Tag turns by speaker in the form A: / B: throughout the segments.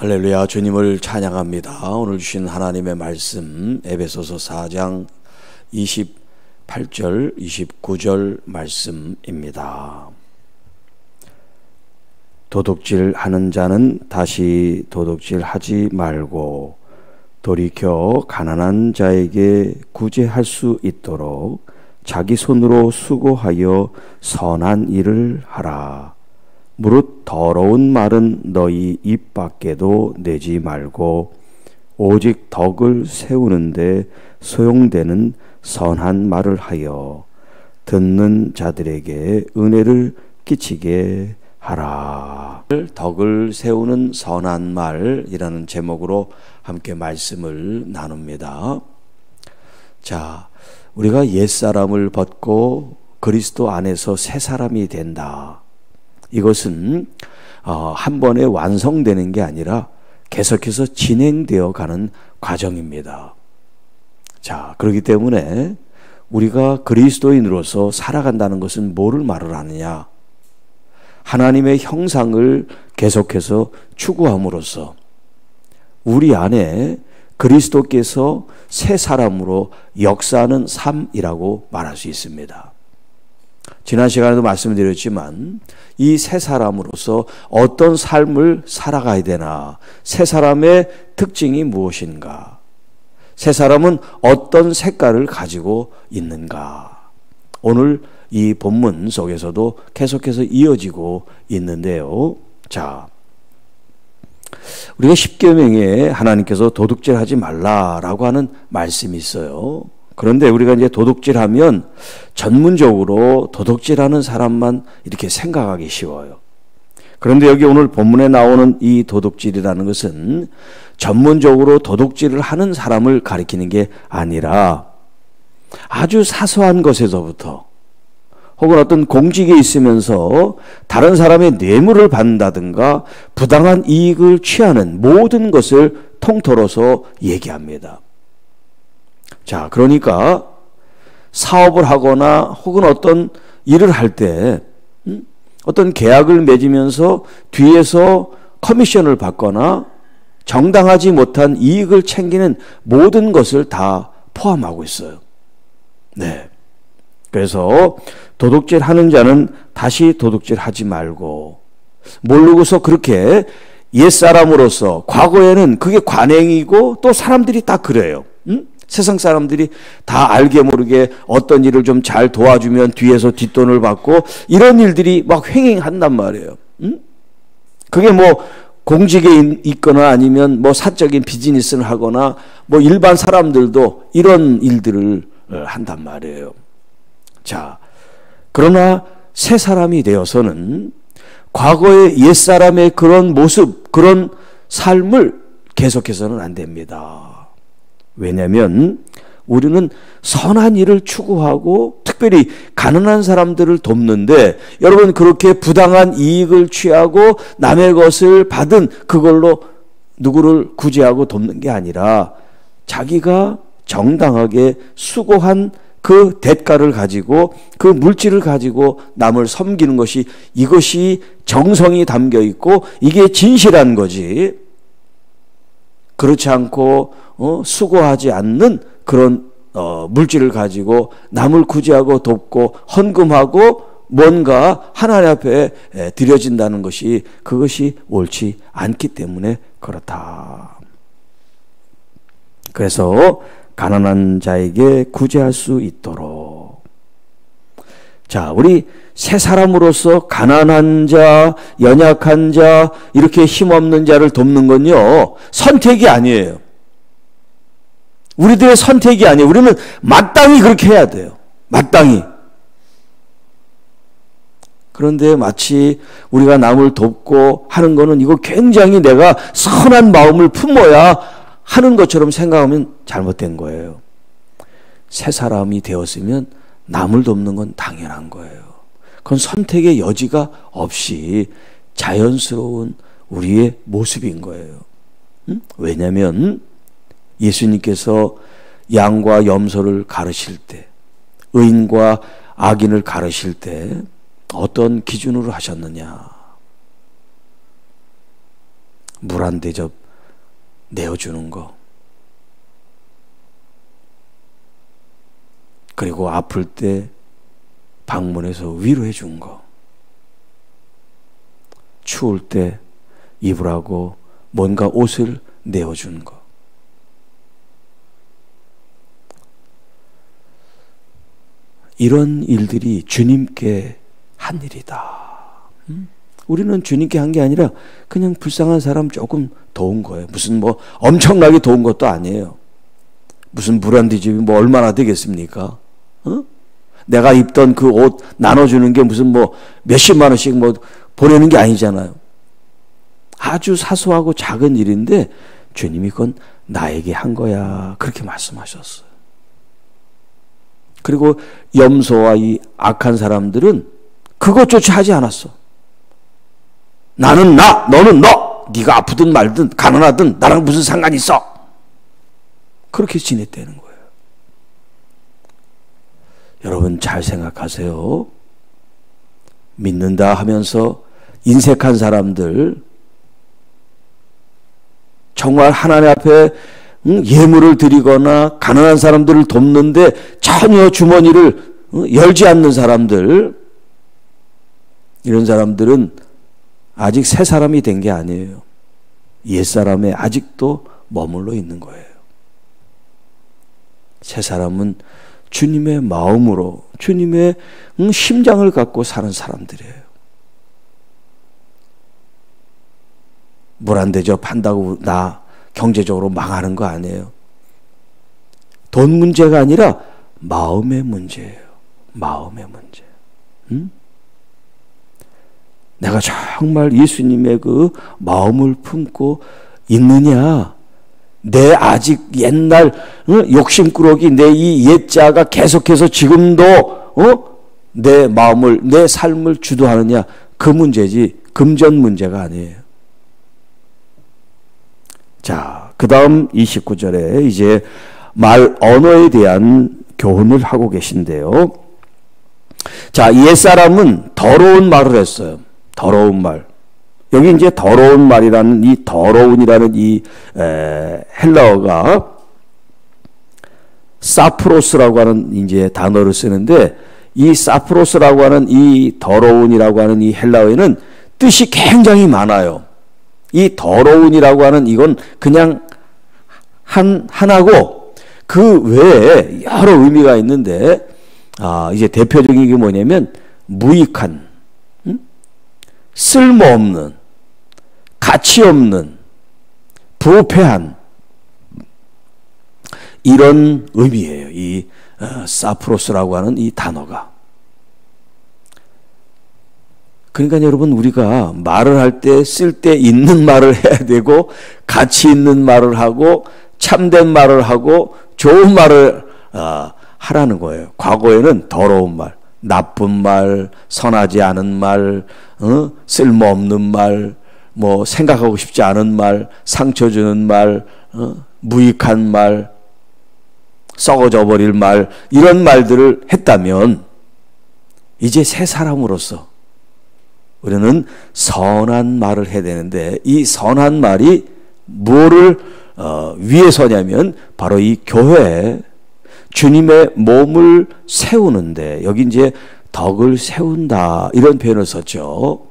A: 할렐루야 주님을 찬양합니다. 오늘 주신 하나님의 말씀 에베소서 4장 28절 29절 말씀입니다. 도둑질 하는 자는 다시 도둑질 하지 말고 돌이켜 가난한 자에게 구제할 수 있도록 자기 손으로 수고하여 선한 일을 하라. 무릇 더러운 말은 너희 입 밖에도 내지 말고 오직 덕을 세우는데 소용되는 선한 말을 하여 듣는 자들에게 은혜를 끼치게 하라. 덕을 세우는 선한 말이라는 제목으로 함께 말씀을 나눕니다. 자, 우리가 옛사람을 벗고 그리스도 안에서 새 사람이 된다. 이것은 어, 한 번에 완성되는 게 아니라 계속해서 진행되어 가는 과정입니다. 자, 그렇기 때문에 우리가 그리스도인으로서 살아간다는 것은 뭐를 말을 하느냐? 하나님의 형상을 계속해서 추구함으로써 우리 안에 그리스도께서 새 사람으로 역사하는 삶이라고 말할 수 있습니다. 지난 시간에도 말씀드렸지만 이새 사람으로서 어떤 삶을 살아가야 되나, 새 사람의 특징이 무엇인가, 새 사람은 어떤 색깔을 가지고 있는가. 오늘 이 본문 속에서도 계속해서 이어지고 있는데요. 자, 우리가 십계명에 하나님께서 도둑질하지 말라라고 하는 말씀이 있어요. 그런데 우리가 이제 도둑질하면 전문적으로 도둑질하는 사람만 이렇게 생각하기 쉬워요. 그런데 여기 오늘 본문에 나오는 이 도둑질이라는 것은 전문적으로 도둑질을 하는 사람을 가리키는 게 아니라 아주 사소한 것에서부터 혹은 어떤 공직에 있으면서 다른 사람의 뇌물을 받는다든가 부당한 이익을 취하는 모든 것을 통틀어서 얘기합니다. 자, 그러니까 사업을 하거나 혹은 어떤 일을 할때 음? 어떤 계약을 맺으면서 뒤에서 커미션을 받거나 정당하지 못한 이익을 챙기는 모든 것을 다 포함하고 있어요. 네. 그래서 도둑질 하는 자는 다시 도둑질 하지 말고 모르고서 그렇게 옛사람으로서 과거에는 그게 관행이고 또 사람들이 다 그래요. 응? 세상 사람들이 다 알게 모르게 어떤 일을 좀 잘 도와주면 뒤에서 뒷돈을 받고 이런 일들이 막 횡행한단 말이에요. 응? 그게 뭐 공직에 있거나 아니면 뭐 사적인 비즈니스를 하거나 뭐 일반 사람들도 이런 일들을 어, 한단 말이에요. 자, 그러나 새 사람이 되어서는 과거의 옛사람의 그런 모습, 그런 삶을 계속해서는 안 됩니다. 왜냐하면 우리는 선한 일을 추구하고 특별히 가난한 사람들을 돕는데 여러분 그렇게 부당한 이익을 취하고 남의 것을 받은 그걸로 누구를 구제하고 돕는 게 아니라 자기가 정당하게 수고한 그 대가를 가지고 그 물질을 가지고 남을 섬기는 것이 이것이 정성이 담겨 있고 이게 진실한 거지. 그렇지 않고 어, 수고하지 않는 그런 어, 물질을 가지고 남을 구제하고 돕고 헌금하고 뭔가 하나님 앞에 드려진다는 것이 그것이 옳지 않기 때문에 그렇다. 그래서 가난한 자에게 구제할 수 있도록 자, 우리 새 사람으로서 가난한 자, 연약한 자, 이렇게 힘없는 자를 돕는 건요, 선택이 아니에요. 우리들의 선택이 아니에요. 우리는 마땅히 그렇게 해야 돼요. 마땅히. 그런데 마치 우리가 남을 돕고 하는 거는 이거 굉장히 내가 선한 마음을 품어야 하는 것처럼 생각하면 잘못된 거예요. 새 사람이 되었으면 남을 돕는 건 당연한 거예요. 그건 선택의 여지가 없이 자연스러운 우리의 모습인 거예요. 응? 왜냐하면 예수님께서 양과 염소를 가르실 때, 의인과 악인을 가르실 때 어떤 기준으로 하셨느냐? 물 한 대접 내어주는 거. 그리고 아플 때 방문해서 위로해 준 거. 추울 때 입으라고 뭔가 옷을 내어준 거. 이런 일들이 주님께 한 일이다. 음? 우리는 주님께 한 게 아니라 그냥 불쌍한 사람 조금 도운 거예요. 무슨 뭐 엄청나게 도운 것도 아니에요. 무슨 불안디집이 뭐 얼마나 되겠습니까? 어? 내가 입던 그 옷 나눠주는 게 무슨 뭐 몇십만 원씩 뭐 보내는 게 아니잖아요. 아주 사소하고 작은 일인데 주님이 그건 나에게 한 거야. 그렇게 말씀하셨어요. 그리고 염소와 이 악한 사람들은 그것조차 하지 않았어. 나는 나, 너는 너. 네가 아프든 말든 가난하든 나랑 무슨 상관이 있어. 그렇게 지냈다는 거예요. 여러분 잘 생각하세요. 믿는다 하면서 인색한 사람들 정말 하나님 앞에 예물을 드리거나 가난한 사람들을 돕는데 전혀 주머니를 열지 않는 사람들 이런 사람들은 아직 새 사람이 된 게 아니에요. 옛 사람에 아직도 머물러 있는 거예요. 새 사람은 주님의 마음으로 주님의 심장을 갖고 사는 사람들이에요. 물안 대접 한다고 나 경제적으로 망하는 거 아니에요. 돈 문제가 아니라 마음의 문제예요. 마음의 문제. 응? 내가 정말 예수님의 그 마음을 품고 있느냐? 내 아직 옛날 어? 욕심꾸러기 내 이 옛자가 계속해서 지금도 어? 내 마음을 내 삶을 주도하느냐 그 문제지 금전 문제가 아니에요. 자, 그다음 29절에 이제 말 언어에 대한 교훈을 하고 계신데요. 자, 옛사람은 더러운 말을 했어요. 더러운 말. 여기 이제 더러운 말이라는 이 더러운이라는 이 에, 헬라어가 사프로스라고 하는 이제 단어를 쓰는데 이 사프로스라고 하는 이 더러운이라고 하는 이 헬라어에는 뜻이 굉장히 많아요. 이 더러운이라고 하는 이건 그냥 한 하나고 그 외에 여러 의미가 있는데 아 이제 대표적인 게 뭐냐면 무익한 음? 쓸모없는 가치 없는 부패한 이런 의미예요. 이 어, 사프로스라고 하는 이 단어가. 그러니까 여러분 우리가 말을 할 때 쓸때 있는 말을 해야 되고 가치 있는 말을 하고 참된 말을 하고 좋은 말을 어, 하라는 거예요. 과거에는 더러운 말, 나쁜 말, 선하지 않은 말, 어? 쓸모없는 말, 뭐 생각하고 싶지 않은 말, 상처 주는 말, 어? 무익한 말, 썩어져 버릴 말 이런 말들을 했다면 이제 새 사람으로서 우리는 선한 말을 해야 되는데 이 선한 말이 뭐를 어, 위해서냐면 바로 이 교회 주님의 몸을 세우는데 여기 이제 덕을 세운다 이런 표현을 썼죠.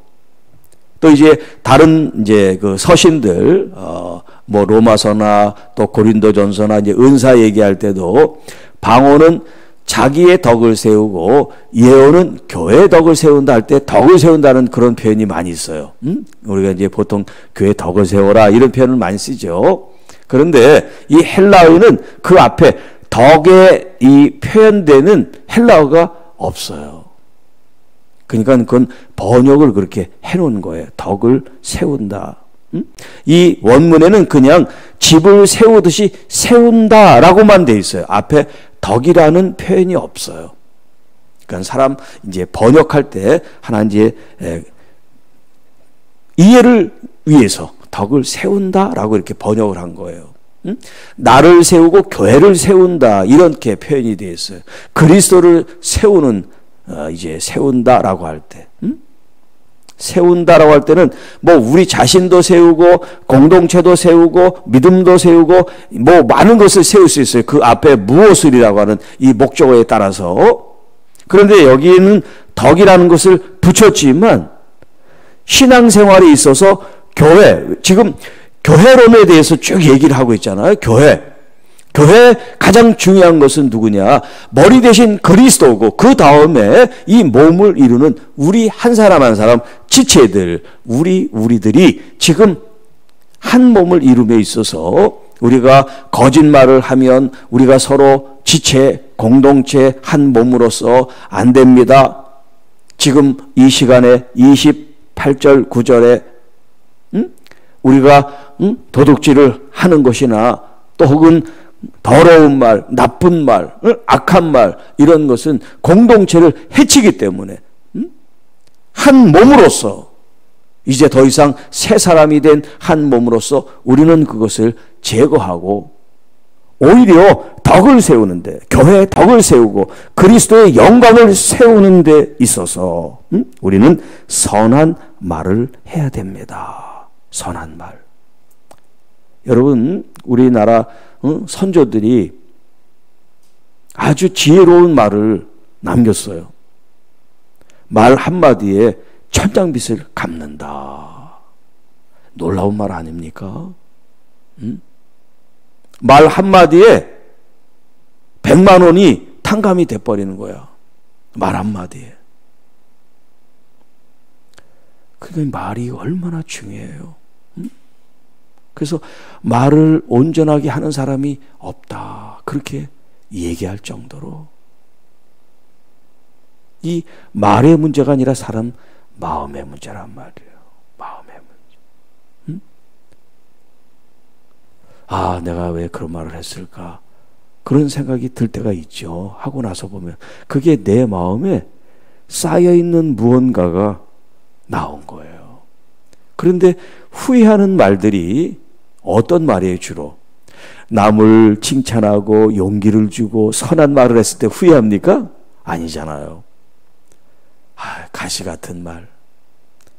A: 또 이제 다른 이제 그 서신들 어 뭐 로마서나 또 고린도전서나 이제 은사 얘기할 때도 방언은 자기의 덕을 세우고 예언은 교회의 덕을 세운다 할 때 덕을 세운다는 그런 표현이 많이 있어요. 음? 우리가 이제 보통 교회 덕을 세워라 이런 표현을 많이 쓰죠. 그런데 이 헬라어는 그 앞에 덕에 이 표현되는 헬라어가 없어요. 그러니까 그건 번역을 그렇게 해놓은 거예요. 덕을 세운다. 음? 이 원문에는 그냥 집을 세우듯이 세운다라고만 돼 있어요. 앞에 덕이라는 표현이 없어요. 그러니까 사람 이제 번역할 때 하나 이제 이해를 위해서 덕을 세운다라고 이렇게 번역을 한 거예요. 음? 나를 세우고 교회를 세운다 이렇게 표현이 되어 있어요. 그리스도를 세우는 어, 이제 세운다라고 할 때. 음? 세운다라고 할 때는 뭐 우리 자신도 세우고 공동체도 세우고 믿음도 세우고 뭐 많은 것을 세울 수 있어요. 그 앞에 무엇을이라고 하는 이 목적어에 따라서. 그런데 여기에는 덕이라는 것을 붙였지만 신앙생활에 있어서 교회 지금 교회론에 대해서 쭉 얘기를 하고 있잖아요. 교회. 교회 가장 중요한 것은 누구냐? 머리 대신 그리스도고 그 다음에 이 몸을 이루는 우리 한 사람 한 사람 지체들 우리 우리들이 지금 한 몸을 이룸에 있어서 우리가 거짓말을 하면 우리가 서로 지체 공동체 한 몸으로서 안 됩니다. 지금 이 시간에 28절 9절에 음? 우리가 음? 도둑질을 하는 것이나 또 혹은 더러운 말, 나쁜 말, 악한 말 이런 것은 공동체를 해치기 때문에 한 몸으로서 이제 더 이상 새 사람이 된 한 몸으로서 우리는 그것을 제거하고 오히려 덕을 세우는데 교회의 덕을 세우고 그리스도의 영광을 세우는 데 있어서 우리는 선한 말을 해야 됩니다. 선한 말. 여러분 우리나라 선조들이 아주 지혜로운 말을 남겼어요. 말 한마디에 천장빚을 갚는다. 놀라운 말 아닙니까? 음? 말 한마디에 백만 원이 탕감이 돼버리는 거야. 말 한마디에. 그게 말이 얼마나 중요해요. 그래서 말을 온전하게 하는 사람이 없다. 그렇게 얘기할 정도로 이 말의 문제가 아니라 사람 마음의 문제란 말이에요. 마음의 문제. 응? 아, 내가 왜 그런 말을 했을까? 그런 생각이 들 때가 있죠. 하고 나서 보면 그게 내 마음에 쌓여 있는 무언가가 나온 거예요. 그런데 후회하는 말들이 어떤 말이에요, 주로? 남을 칭찬하고 용기를 주고 선한 말을 했을 때 후회합니까? 아니잖아요. 아, 가시 같은 말,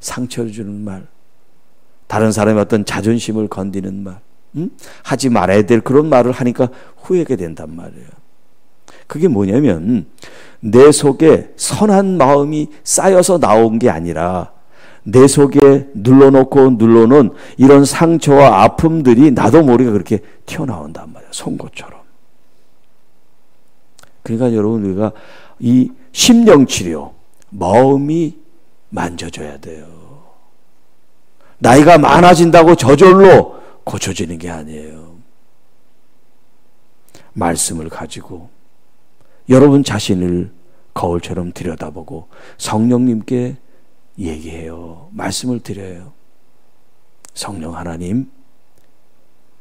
A: 상처를 주는 말, 다른 사람의 어떤 자존심을 건드는 말, 음? 하지 말아야 될 그런 말을 하니까 후회가 된단 말이에요. 그게 뭐냐면 내 속에 선한 마음이 쌓여서 나온 게 아니라 내 속에 눌러놓고 눌러놓은 이런 상처와 아픔들이 나도 모르게 그렇게 튀어나온단 말이야. 송곳처럼. 그러니까 여러분 우리가 이 심령 치료, 마음이 만져줘야 돼요. 나이가 많아진다고 저절로 고쳐지는 게 아니에요. 말씀을 가지고 여러분 자신을 거울처럼 들여다보고 성령님께 얘기해요. 말씀을 드려요. 성령 하나님,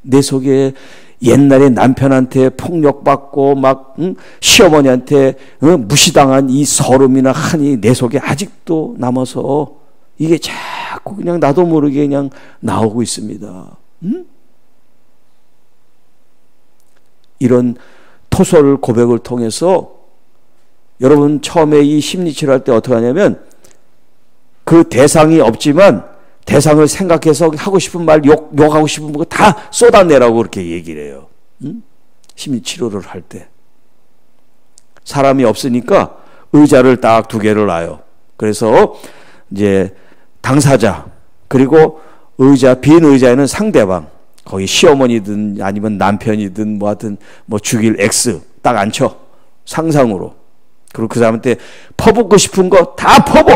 A: 내 속에 옛날에 남편한테 폭력받고 막 응? 시어머니한테 응? 무시당한 이 서름이나 한이 내 속에 아직도 남아서 이게 자꾸 그냥 나도 모르게 그냥 나오고 있습니다. 응? 이런 토설 고백을 통해서 여러분 처음에 이 심리치료 할 때 어떻게 하냐면 그 대상이 없지만 대상을 생각해서 하고 싶은 말, 욕, 욕하고 싶은 거 다 쏟아내라고 그렇게 얘기를 해요. 응? 심리 치료를 할 때. 사람이 없으니까 의자를 딱 두 개를 놔요. 그래서 이제 당사자, 그리고 의자, 빈 의자에는 상대방, 거기 시어머니든 아니면 남편이든 뭐 하여튼 뭐 죽일 X 딱 앉혀. 상상으로. 그리고 그 사람한테 퍼붓고 싶은 거 다 퍼부!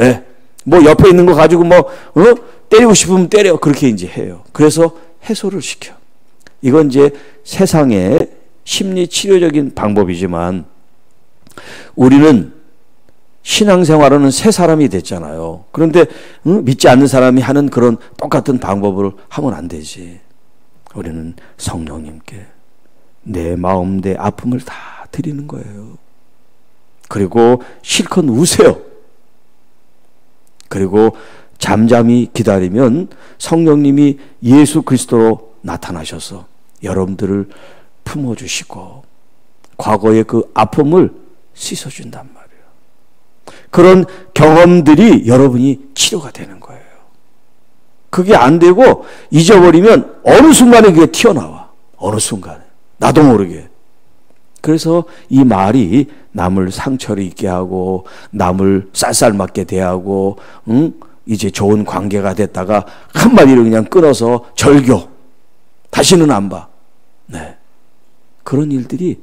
A: 예. 네. 뭐 옆에 있는 거 가지고 뭐 어? 때리고 싶으면 때려 그렇게 이제 해요. 그래서 해소를 시켜. 이건 이제 세상의 심리 치료적인 방법이지만 우리는 신앙생활하는 새 사람이 됐잖아요. 그런데 응? 믿지 않는 사람이 하는 그런 똑같은 방법을 하면 안 되지. 우리는 성령님께 내 마음, 내 아픔을 다 드리는 거예요. 그리고 실컷 우세요. 그리고 잠잠히 기다리면 성령님이 예수 그리스도로 나타나셔서 여러분들을 품어주시고 과거의 그 아픔을 씻어준단 말이에요. 그런 경험들이 여러분이 치료가 되는 거예요. 그게 안 되고 잊어버리면 어느 순간에 그게 튀어나와. 어느 순간에. 나도 모르게. 그래서 이 말이 남을 상처를 입게 하고 남을 쌀쌀 맞게 대하고 응? 이제 좋은 관계가 됐다가 한마디로 그냥 끊어서 절교. 다시는 안 봐. 네. 그런 일들이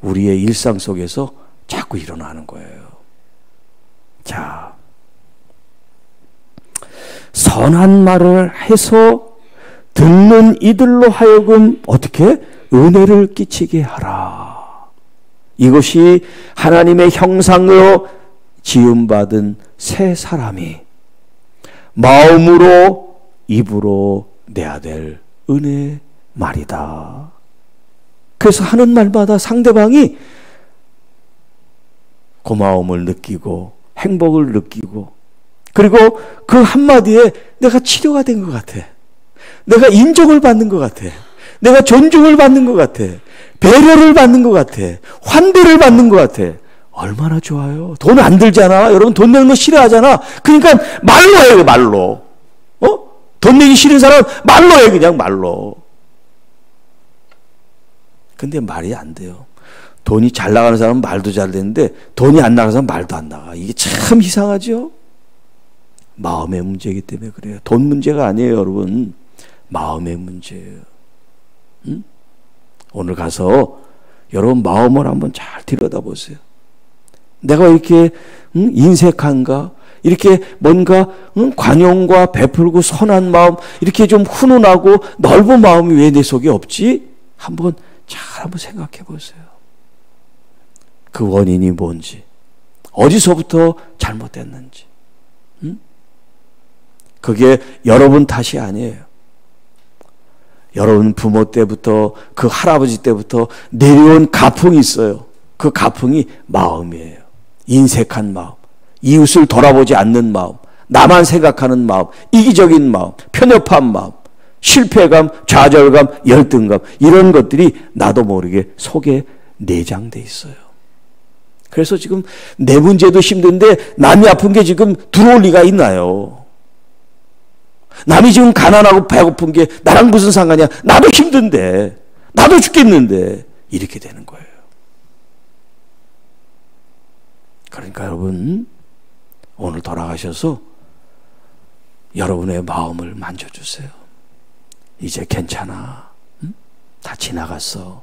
A: 우리의 일상 속에서 자꾸 일어나는 거예요. 자. 선한 말을 해서 듣는 이들로 하여금 어떻게 은혜를 끼치게 하라. 이것이 하나님의 형상으로 지음받은 새 사람이 마음으로 입으로 내야 될 은혜 말이다. 그래서 하는 말마다 상대방이 고마움을 느끼고 행복을 느끼고 그리고 그 한마디에 내가 치료가 된 것 같아. 내가 인정을 받는 것 같아. 내가 존중을 받는 것 같아. 배려를 받는 것 같아. 환대를 받는 것 같아. 얼마나 좋아요. 돈 안 들잖아. 여러분 돈 내는 거 싫어하잖아. 그러니까 말로 해, 말로. 어? 돈 내기 싫은 사람 말로 해, 그냥 말로. 근데 말이 안 돼요. 돈이 잘 나가는 사람은 말도 잘 되는데 돈이 안 나가는 사람은 말도 안 나가. 이게 참 이상하죠? 마음의 문제이기 때문에 그래요. 돈 문제가 아니에요, 여러분. 마음의 문제예요. 응? 오늘 가서 여러분 마음을 한번 잘 들여다보세요. 내가 이렇게 응? 인색한가? 이렇게 뭔가 응? 관용과 베풀고 선한 마음, 이렇게 좀 훈훈하고 넓은 마음이 왜 내 속에 없지? 한번 잘 한번 생각해 보세요. 그 원인이 뭔지, 어디서부터 잘못됐는지. 응? 그게 여러분 탓이 아니에요. 여러분 부모 때부터 그 할아버지 때부터 내려온 가풍이 있어요. 그 가풍이 마음이에요. 인색한 마음, 이웃을 돌아보지 않는 마음, 나만 생각하는 마음, 이기적인 마음, 편협한 마음, 실패감, 좌절감, 열등감 이런 것들이 나도 모르게 속에 내장돼 있어요. 그래서 지금 내 문제도 힘든데 남이 아픈 게 지금 들어올 리가 있나요? 남이 지금 가난하고 배고픈 게 나랑 무슨 상관이야? 나도 힘든데, 나도 죽겠는데, 이렇게 되는 거예요. 그러니까 여러분, 오늘 돌아가셔서 여러분의 마음을 만져주세요. 이제 괜찮아. 응? 다 지나갔어.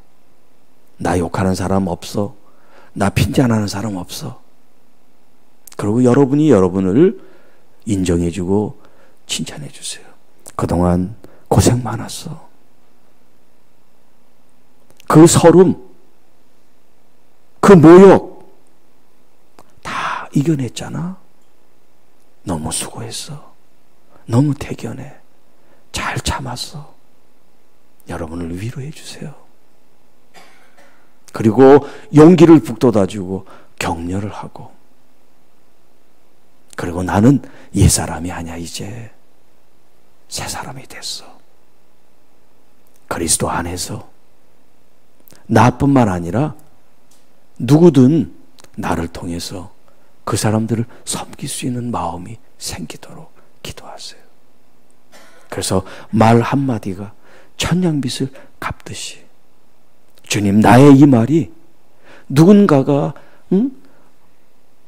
A: 나 욕하는 사람 없어. 나 핀잔하는 사람 없어. 그리고 여러분이 여러분을 인정해주고 칭찬해 주세요. 그동안 고생 많았어. 그 서름, 그 모욕 다 이겨냈잖아. 너무 수고했어. 너무 대견해. 잘 참았어. 여러분을 위로해 주세요. 그리고 용기를 북돋아주고 격려를 하고 그리고 나는 옛사람이 아니야 이제 새 사람이 됐어. 그리스도 안에서 나뿐만 아니라 누구든 나를 통해서 그 사람들을 섬길 수 있는 마음이 생기도록 기도하세요. 그래서 말 한마디가 천냥빚을 갚듯이 주님 나의 이 말이 누군가가 응?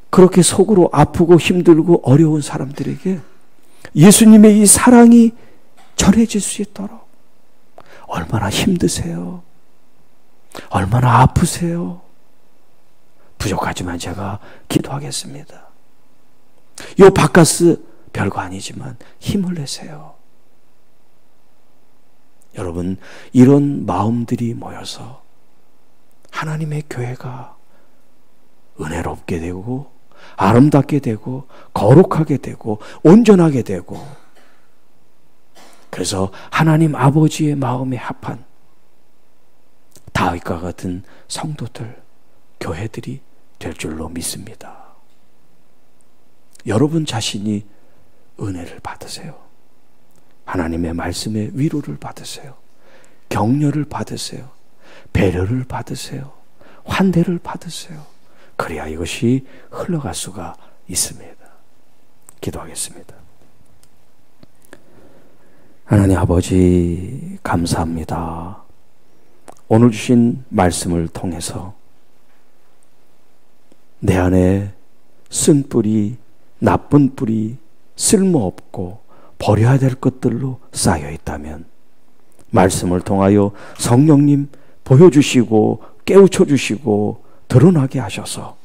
A: 그렇게 속으로 아프고 힘들고 어려운 사람들에게 예수님의 이 사랑이 전해질 수 있도록 얼마나 힘드세요? 얼마나 아프세요? 부족하지만 제가 기도하겠습니다. 요 바카스 별거 아니지만 힘을 내세요. 여러분, 이런 마음들이 모여서 하나님의 교회가 은혜롭게 되고 아름답게 되고 거룩하게 되고 온전하게 되고 그래서 하나님 아버지의 마음에 합한 다윗과 같은 성도들, 교회들이 될 줄로 믿습니다. 여러분 자신이 은혜를 받으세요. 하나님의 말씀에 위로를 받으세요. 격려를 받으세요. 배려를 받으세요. 환대를 받으세요. 그래야 이것이 흘러갈 수가 있습니다. 기도하겠습니다. 하나님 아버지, 감사합니다. 오늘 주신 말씀을 통해서 내 안에 쓴 뿌리, 나쁜 뿌리, 쓸모없고 버려야 될 것들로 쌓여 있다면 말씀을 통하여 성령님 보여주시고 깨우쳐 주시고 드러나게 하셔서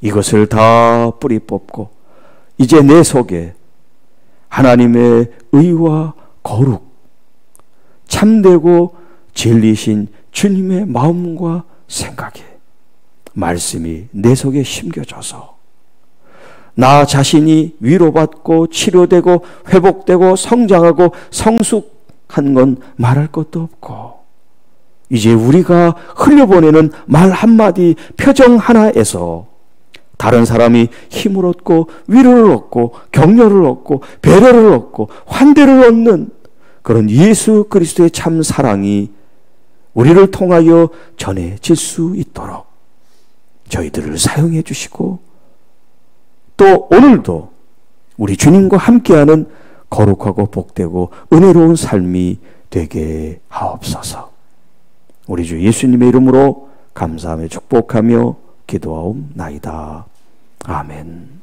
A: 이것을 다 뿌리 뽑고 이제 내 속에 하나님의 의와 거룩 참되고 진리신 주님의 마음과 생각에 말씀이 내 속에 심겨져서 나 자신이 위로받고 치료되고 회복되고 성장하고 성숙한 건 말할 것도 없고 이제 우리가 흘려보내는 말 한마디 표정 하나에서 다른 사람이 힘을 얻고 위로를 얻고 격려를 얻고 배려를 얻고 환대를 얻는 그런 예수 그리스도의 참 사랑이 우리를 통하여 전해질 수 있도록 저희들을 사용해 주시고 또 오늘도 우리 주님과 함께하는 거룩하고 복되고 은혜로운 삶이 되게 하옵소서. 우리 주 예수님의 이름으로 감사하며 축복하며 기도하옵나이다. 아멘.